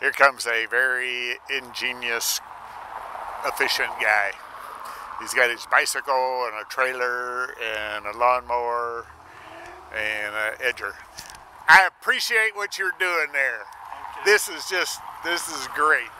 Here comes a very ingenious, efficient guy. He's got his bicycle and a trailer and a lawnmower and an edger. I appreciate what you're doing there. This is just, this is great.